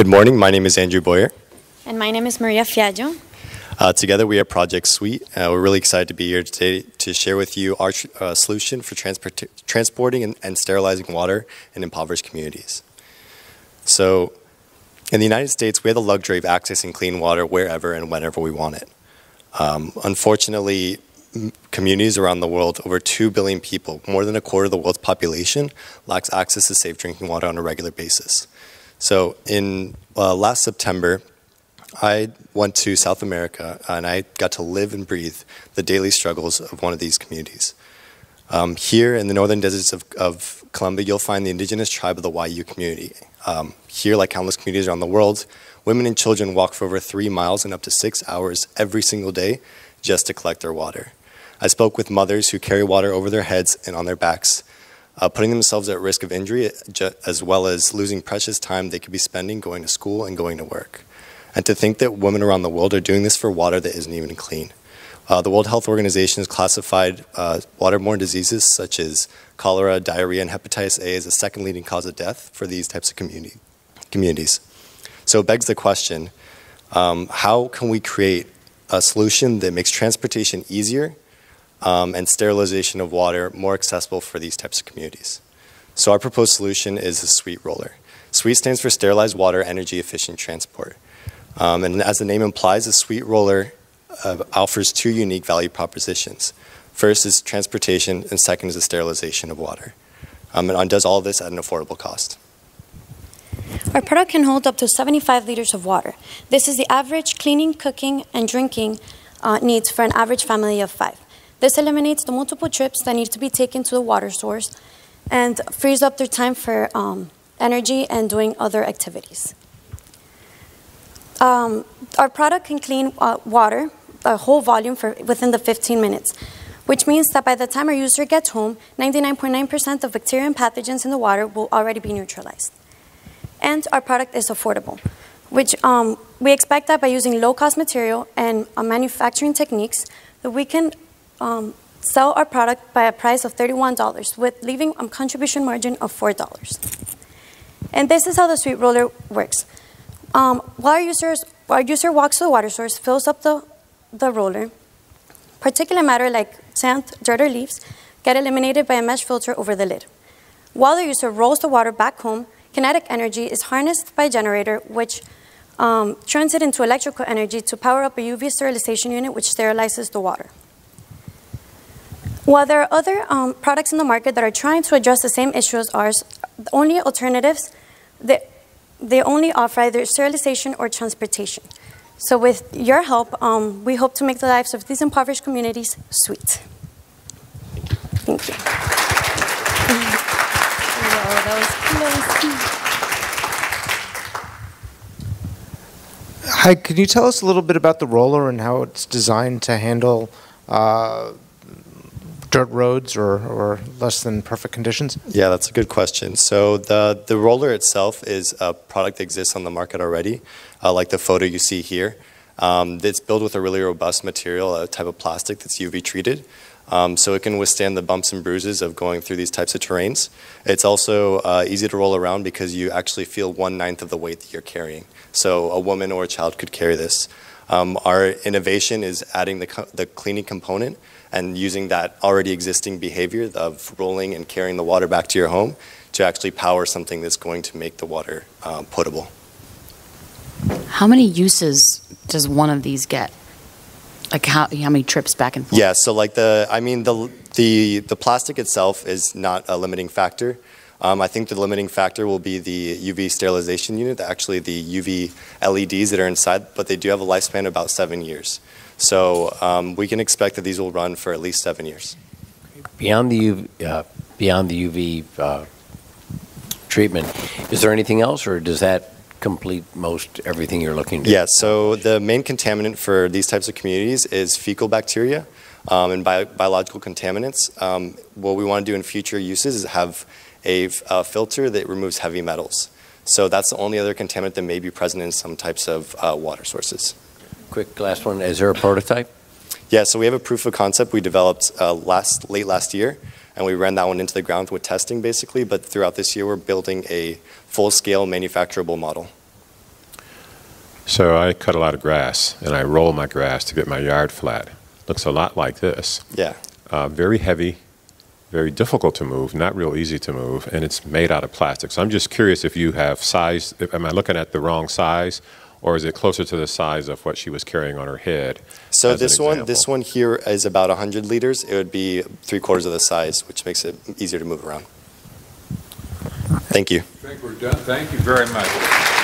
Good morning. My name is Andrew Boyer. And my name is Maria Fiaggio. Uh, together, we are Project Sweet. Uh, we're really excited to be here today to share with you our uh, solution for transport transporting and, and, sterilizing water in impoverished communities. So, in the United States, we have the luxury of accessing clean water wherever and whenever we want it. Um, unfortunately, communities around the world, over 2 billion people, more than a quarter of the world's population, lacks access to safe drinking water on a regular basis. So, in uh, last September, I went to South America and I got to live and breathe the daily struggles of one of these communities. Um, here in the northern deserts of, of, Colombia, you'll find the indigenous tribe of the Wayuu community. Um, here, like countless communities around the world, women and children walk for over three miles and up to six hours every single day just to collect their water. I spoke with mothers who carry water over their heads and on their backs, uh, putting themselves at risk of injury as well as losing precious time they could be spending going to school and going to work. And to think that women around the world are doing this for water that isn't even clean. Uh, the World Health Organization has classified uh, waterborne diseases such as cholera, diarrhea, and hepatitis A as the second leading cause of death for these types of community, communities. So it begs the question um, how can we create a solution that makes transportation easier um, and sterilization of water more accessible for these types of communities? So our proposed solution is a SWEET roller. SWEET stands for Sterilized Water Energy Efficient Transport. Um, and as the name implies, a SWEET roller uh, offers two unique value propositions. First is transportation, and second is the sterilization of water. Um, and does all this at an affordable cost. Our product can hold up to 75 liters of water. This is the average cleaning, cooking, and drinking uh, needs for an average family of five. This eliminates the multiple trips that need to be taken to the water source and frees up their time for um, energy and doing other activities. Um, our product can clean uh, water, a whole volume for within the 15 minutes, which means that by the time our user gets home, 99.9% .9 of bacteria and pathogens in the water will already be neutralized. And our product is affordable, which um, we expect that by using low-cost material and uh, manufacturing techniques, that we can um, sell our product by a price of $31 with leaving a contribution margin of $4. And this is how the SWEET roller works. Um, while our, users, our user walks to the water source, fills up the, the roller, particulate matter like sand, dirt, or leaves get eliminated by a mesh filter over the lid. While the user rolls the water back home, kinetic energy is harnessed by a generator, which um, turns it into electrical energy to power up a UV sterilization unit, which sterilizes the water. While there are other um, products in the market that are trying to address the same issue as ours, the only alternatives that they only offer either sterilization or transportation. So with your help, um, we hope to make the lives of these impoverished communities sweet. Thank you. Hi, can you tell us a little bit about the roller and how it's designed to handle uh, dirt roads or, or less than perfect conditions? Yeah, that's a good question. So the, the roller itself is a product that exists on the market already, uh, like the photo you see here. Um, it's built with a really robust material, a type of plastic that's UV treated. Um, so it can withstand the bumps and bruises of going through these types of terrains. It's also uh, easy to roll around because you actually feel one ninth of the weight that you're carrying. So a woman or a child could carry this. Um, our innovation is adding the, the cleaning component and using that already existing behavior of rolling and carrying the water back to your home to actually power something that's going to make the water um, potable. How many uses does one of these get? Like how, how many trips back and forth? Yeah, so like the, I mean, the, the, the plastic itself is not a limiting factor. Um, I think the limiting factor will be the UV sterilization unit, actually the UV LEDs that are inside, but they do have a lifespan of about seven years. So um, we can expect that these will run for at least seven years. Beyond the UV, uh, beyond the UV uh, treatment, is there anything else, or does that complete most everything you're looking to? Yes. Yeah, so the main contaminant for these types of communities is fecal bacteria um, and bio biological contaminants. Um, what we want to do in future uses is have a, a, filter that removes heavy metals. So that's the only other contaminant that may be present in some types of uh, water sources. Quick last one. Is there a prototype? Yeah, so we have a proof of concept we developed uh, last late last year, and we ran that one into the ground with testing basically. But throughout this year, we're building a full-scale manufacturable model. So I cut a lot of grass, and I roll my grass to get my yard flat. Looks a lot like this. Yeah. Uh, very heavy, very difficult to move, not real easy to move, and it's made out of plastic. So I'm just curious if you have size. If, am I looking at the wrong size, or is it closer to the size of what she was carrying on her head? So this one, this one here is about 100 liters. It would be three quarters of the size, which makes it easier to move around. Thank you. I think we're done. Thank you very much.